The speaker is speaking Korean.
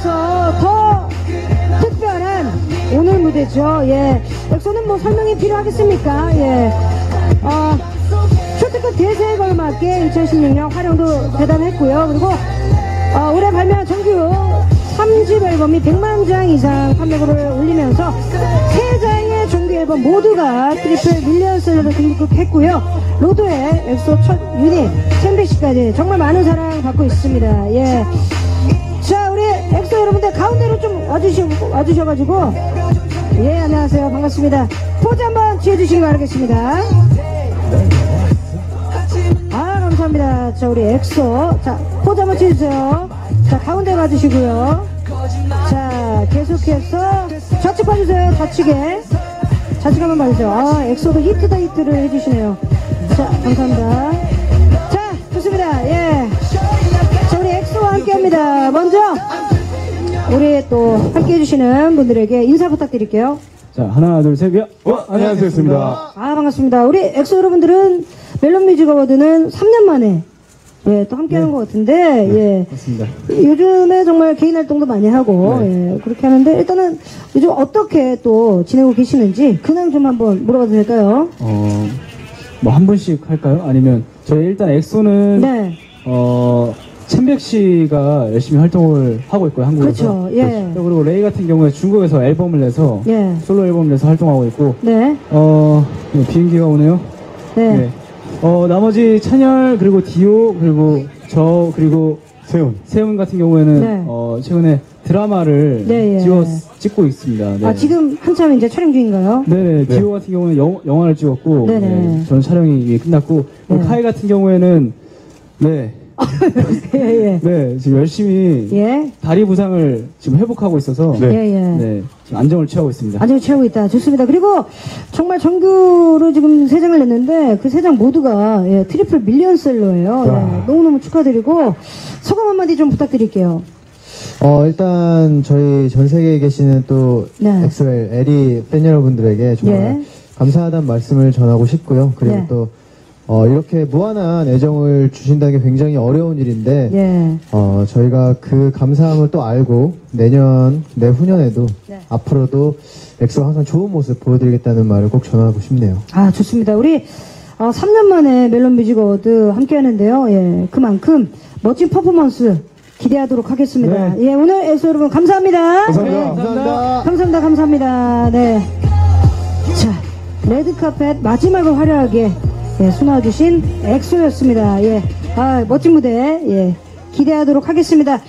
그래서 더 특별한 오늘 무대죠. 예. 엑소는 뭐 설명이 필요하겠습니까? 예. 어, 초특급 대세에 걸맞게 2016년 활동도 대단했고요. 그리고 어, 올해 발매한 정규 3집 앨범이 100만 장 이상 판매고를 올리면서 세 장의 정규 앨범 모두가 트리플 밀리언셀러를 등극했고요. 로드의 엑소 첫 유닛 첸백시까지 정말 많은 사랑 받고 있습니다. 예. 엑소 여러분들 가운데로 좀 와주시, 와주셔가지고 예, 안녕하세요. 반갑습니다. 포즈 한번 취해주시기 바라겠습니다. 아, 감사합니다. 자, 우리 엑소. 자, 포즈 한번 취해주세요. 자, 가운데 가주시고요. 자, 계속해서 좌측 봐주세요. 좌측에. 좌측 한번 봐주세요. 아, 엑소도 히트다 히트를 해주시네요. 자, 감사합니다. 우리 또 함께 해주시는 분들에게 인사 부탁드릴게요. 자, 하나, 둘, 셋, 야! 어, 안녕하세요. 아, 반갑습니다. 우리 엑소 여러분들은 멜론 뮤직 어워드는 3년 만에 예, 또 함께 하는 것 같은데, 예. 맞습니다. 요즘에 정말 개인 활동도 많이 하고, 네. 예, 그렇게 하는데, 일단은 요즘 어떻게 또 지내고 계시는지, 근황 좀 한번 물어봐도 될까요? 어, 뭐 한 분씩 할까요? 아니면 저희 일단 엑소는 네. 어, 챔백 씨가 열심히 활동을 하고 있고요, 한국에서. 그렇죠, 예. 또 그리고 레이 같은 경우에 중국에서 앨범을 내서 예. 솔로 앨범을 내서 활동하고 있고 네. 어, 네, 비행기가 오네요. 네. 네. 어, 나머지 찬열 그리고 디오 그리고 저 그리고 세훈 세훈 같은 경우에는 네. 어, 최근에 드라마를 네, 예. 찍어 찍고 있습니다. 네. 아, 지금 한참 이제 촬영 중인가요? 네네, 디오 같은 경우는 영, 영화를 찍었고, 네네. 네, 저는 촬영이 이미 끝났고, 그리고 네. 카이 같은 경우에는, 네, 예, 예. 네, 지금 열심히 예. 다리 부상을 지금 회복하고 있어서, 예, 예. 네, 지금 안정을 취하고 있습니다. 안정을 취하고 있다. 좋습니다. 그리고 정말 정규로 지금 세 장을 냈는데 그 세 장 모두가 예, 트리플 밀리언셀러예요. 예, 너무너무 축하드리고 소감 한마디 좀 부탁드릴게요. 어, 일단 저희 전 세계에 계시는 또 네. 엑소엘 에리 팬 여러분들에게 정말 예. 감사하다는 말씀을 전하고 싶고요. 그리고 네. 또 어, 이렇게 무한한 애정을 주신다는 게 굉장히 어려운 일인데 예. 어, 저희가 그 감사함을 또 알고 내년 내후년에도 네. 앞으로도 엑소가 항상 좋은 모습 보여드리겠다는 말을 꼭 전하고 싶네요. 아, 좋습니다. 우리 어, 3년 만에 멜론 뮤직 어워드 함께 하는데요. 예, 그만큼 멋진 퍼포먼스 기대하도록 하겠습니다. 예, 오늘 엑소 여러분 감사합니다. 감사합니다. 감사합니다. 감사합니다. 감사합니다. 네. 자, 레드카펫 마지막을 화려하게 예, 수놓아주신 엑소였습니다. 예. 아, 멋진 무대, 예, 기대하도록 하겠습니다.